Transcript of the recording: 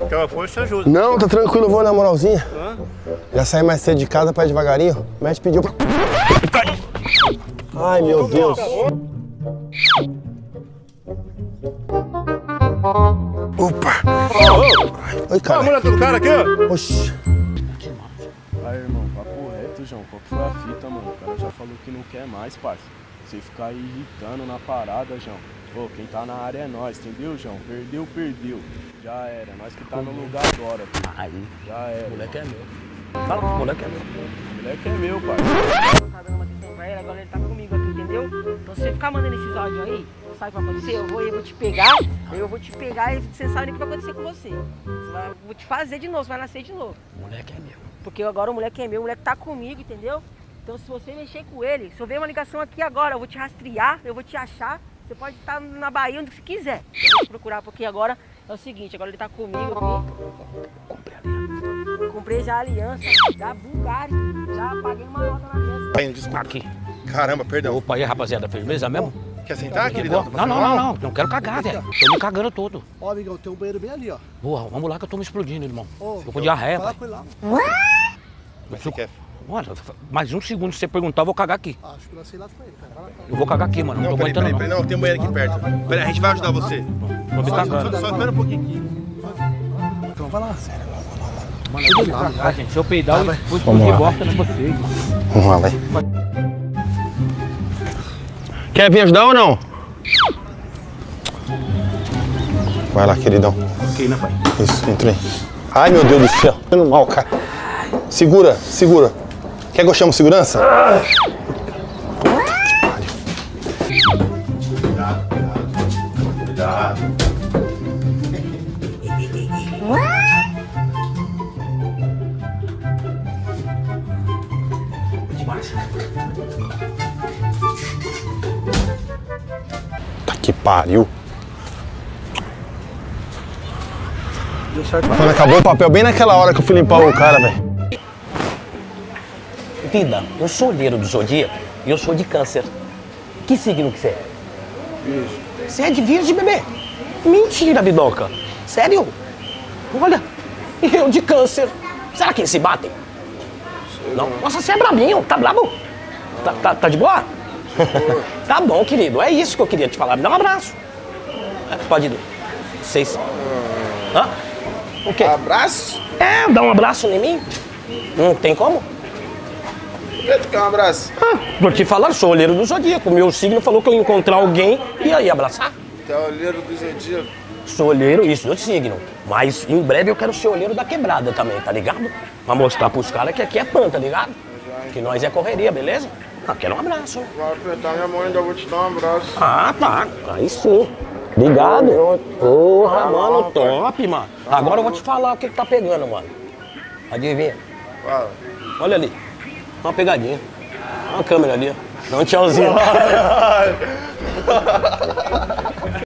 Uma força, ajuda. Não, tá tranquilo, eu vou na moralzinha. Hã? Já saí mais cedo de casa pra ir devagarinho. O médico pediu pra... Ai, meu Deus. Opa! Oi, cara. mulher do cara aqui, ó. Oxi. Aí, irmão, papo reto, João. Qual que foi a fita, mano? O cara já falou que não quer mais, parça. Você ficar aí irritando na parada, João. Ô, quem tá na área é nós, entendeu, João? Perdeu, perdeu. Já era. Nós que tá no lugar agora, filho. Aí, Já era. o moleque é meu. Fala, o moleque é meu. O moleque é meu, parça. tá dando uma atenção pra ele, agora ele tá comigo aqui, entendeu? Então se você ficar mandando esses áudios aí, sabe o que vai acontecer? Eu vou, eu vou te pegar, eu vou te pegar e você sabe o que vai acontecer com você. Você vai, vou te fazer de novo, você vai nascer de novo. O moleque é meu. Porque agora o moleque é meu, o moleque tá comigo, entendeu? Então se você mexer com ele, se eu ver uma ligação aqui agora, eu vou te rastrear, eu vou te achar. Você pode estar na Bahia onde você quiser. Eu vou procurar, porque agora é o seguinte, agora ele tá comigo aqui. Comprei ali. Comprei já a aliança, já Bulgari, já paguei uma nota na aliança. Pai, desculpa. Aqui. Caramba, perdão. Opa, aí, rapaziada, firmeza mesmo? Quer sentar, queridão? Não, não, não, não. Não quero cagar, velho. Tô me cagando todo. Ó, amigão, tem um banheiro bem ali, ó. Boa, vamos lá que eu tô me explodindo, irmão. Ô, Tô com diarreia, Fala pai. com ele lá. Mano, mais um segundo se você perguntar, eu vou cagar aqui. Acho que eu sei lá com ele, cara. Eu vou cagar aqui, mano. Não, Não, tô peraí, aguentando, peraí, não. peraí. Não, tem um banheiro aqui perto. Peraí, a gente vai ajudar você. Tô me Só, cagando. só espera um pouquinho aqui. Então vai lá, sério. Mano, eu vou pra cá, gente. Se eu peidar, eu vou explodir bosta em vocês. Vamos lá, vai. Quer vir ajudar ou não? Vai lá, queridão. Ok, né, pai? Isso, entra aí. Ai, meu Deus do céu. Dando mal, cara. Segura, segura. Quer que eu chame segurança? Tá que pariu. Mano, acabou o papel bem naquela hora que eu fui limpar o cara, velho. Vida, eu sou olheiro do zodíaco e eu sou de câncer. Que signo que você é? Virgem. Você é de virgem, bebê? Mentira, Bidoca. Sério? Olha, eu de câncer. Será que eles se batem? Não. Nossa, você é brabinho, tá brabo? Tá, tá, tá de boa? tá bom, querido. É isso que eu queria te falar. Me dá um abraço. É, Pode ir. Seis. Hã? O quê? Abraço? É, dá um abraço em mim. Não tem como? Por quer um abraço? Ah, tô te falando, sou olheiro do Zodíaco. Meu signo falou que eu ia encontrar alguém e ia abraçar. Tu é olheiro do Zodíaco. Sou olheiro, isso, do signo. Mas em breve eu quero ser olheiro da quebrada também, tá ligado? Pra mostrar pros caras que aqui é pan, tá ligado? Que nós é correria, beleza? Ah, quero um abraço. Vai apertar minha mão e ainda vou te dar um abraço. Ah, tá. Aí sim. Obrigado. Porra, mano, top, mano. Agora eu vou te falar o que, que tá pegando, mano. Adivinha? Fala. Olha ali. Uma pegadinha. Uma câmera ali, ó. Dá um tchauzinho.